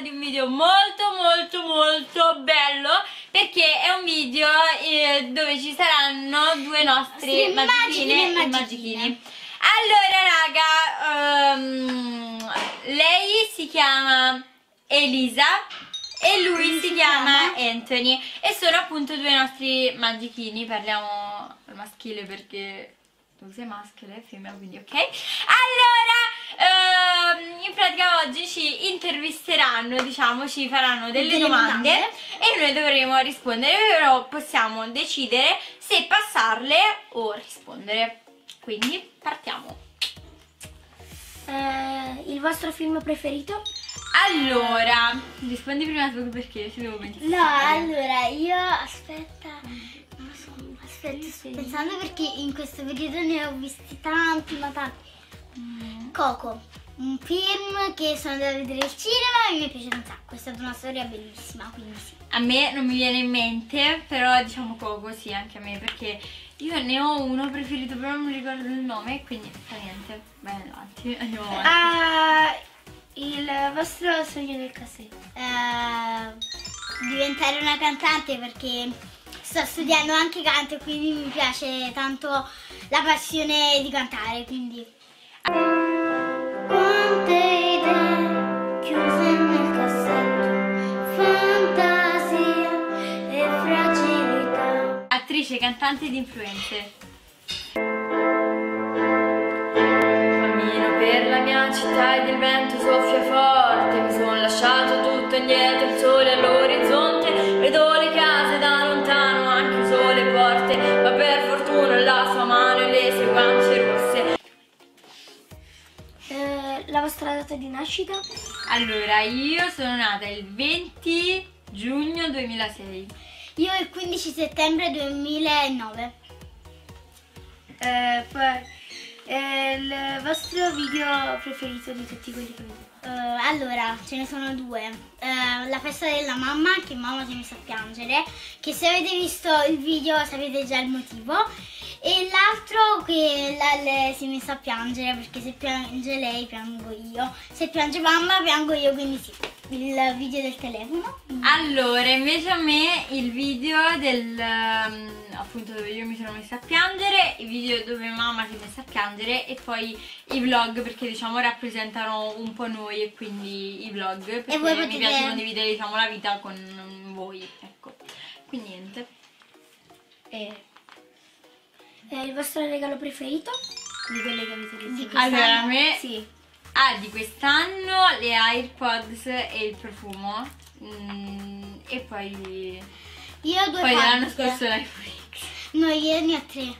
di un video molto molto molto bello perché è un video eh, dove ci saranno due nostri Sì, magichine e e magichini. Allora raga, ehm, lei si chiama Elisa e lui si chiama Anthony e sono appunto due nostri magichini, parliamo maschile perché tu sei maschio, lei è femmina, quindi ok. Allora, ehm, in pratica oggi ci intervisteranno, diciamo, ci faranno delle, Delle domande, domande. e noi dovremo rispondere, però possiamo decidere se passarle o rispondere. Quindi partiamo. Eh, il vostro film preferito? Allora, rispondi prima tu perché ci devo pensare. No, allora io aspetta, non lo so, aspetta, sto pensando perché in questo periodo ne ho visti tanti, ma tanti. Coco, un film che sono andata a vedere al cinema e mi è piaciuto un sacco, è stata una storia bellissima, quindi sì. A me non mi viene in mente, però diciamo Coco sì, anche a me, perché io ne ho uno preferito, però non mi ricordo il nome, quindi fa niente. Vai avanti, andiamo avanti. Ah, il vostro sogno del cassetto? Eh, diventare una cantante perché sto studiando anche canto e quindi mi piace tanto la passione di cantare, quindi... Attrice, cantante ed influencer. Cammino per la mia città ed il vento soffia forte. Mi sono lasciato tutto indietro, il sole all'orizzonte data di nascita? Allora, io sono nata il 20 giugno 2006 Io il 15 settembre 2009. Eh, poi, eh, il vostro video preferito di tutti quelli che vedete? Eh, allora, ce ne sono due. Eh, la festa della mamma, che mamma si è messa a piangere, che se avete visto il video sapete già il motivo. E l'altro che la, si è messa a piangere, perché se piange lei piango io. Se piange mamma piango io, quindi sì. Il video del telefono. Allora, invece a me il video del ehm, appunto dove io mi sono messa a piangere, i video dove mamma si è messa a piangere e poi i vlog perché diciamo rappresentano un po' noi e quindi i vlog perché voi mi potete- piace condividere diciamo la vita con voi, ecco. Quindi niente. Eh, Eh, il vostro regalo preferito? di quelli che avete visto? Di Sì. quest'anno? Allora, a me Sì. ah, di quest'anno le AirPods e il profumo mm, e poi Io ho due poi l'anno Pods. scorso l'iPhone X. No, io ne ho tre.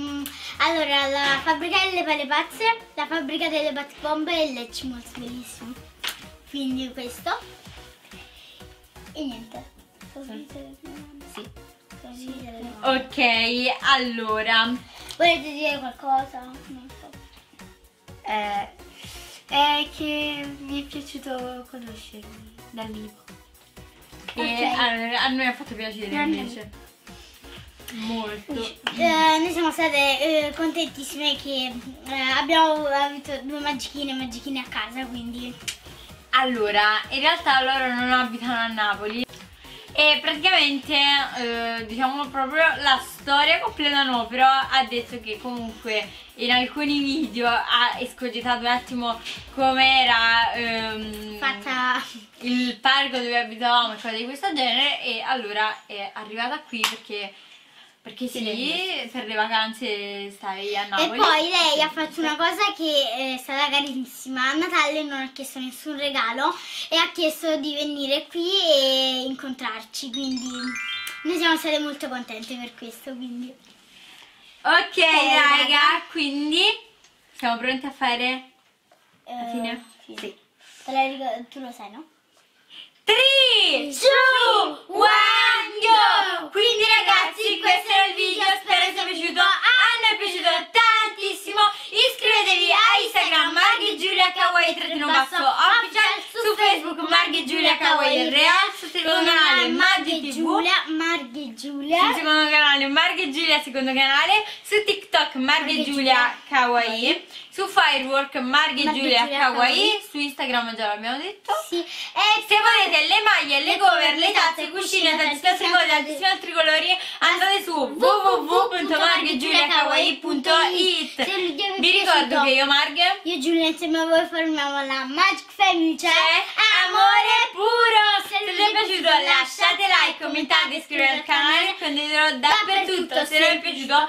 Mm, allora, la fabbrica delle pale pazze, la fabbrica delle battibombe e l'Ecimos, bellissimo. Quindi questo. E niente. Sì. Ok, allora Volete dire qualcosa? Non so. Eh, è che mi è piaciuto conoscervi dal vivo. E Ok. allora, a noi ha fatto piacere invece. Molto. Eh, noi siamo state eh, contentissime che eh, abbiamo avuto due magichine magichine a casa, quindi Allora, in realtà loro non abitano a Napoli e praticamente eh, diciamo proprio la storia completa no, però ha detto che comunque in alcuni video ha escogitato un attimo com'era ehm, fatta. il parco dove abitavamo e cose di questo genere e allora è arrivata qui perché perché sì, per le vacanze stai a E Napoli. poi lei ha fatto una cosa che è stata carissima. A Natale non ha chiesto nessun regalo e ha chiesto di venire qui e incontrarci. Quindi noi siamo state molto contente per questo. Quindi. Ok, Eh, raga, quindi siamo pronti a fare eh, fine? Sì. La ricordo- tu lo sai, no? 3, 2, 1, go! Quindi ragazzi, questo era il video, spero sia piaciuto. A noi è piaciuto tantissimo. Iscrivetevi a Instagram Marghi Trattino basso official, su Facebook Marghi Giulia Kawaii Real, secondo canale Maggi TV, Giulia, e sul secondo canale Marghe Giulia secondo canale, su TikTok Marghe Marghe Giulia Kawaii, su Firework Marghe Marghe Giulia Kawaii, su Instagram già l'abbiamo detto. Sì. E Se volete le maglie, le cover, le tazze, cuscine, tantissime altre cose, tantissimi altri colori, andate su www.marghegiuliakawaii.it vi ricordo che io Marghe Io e Giulia insieme a voi formiamo la Magic Family, cioè amore puro! Se Se vi è piaciuto lasciate like, commentate, iscrivetevi al canale, condividetelo dappertutto. Se non vi è piaciuto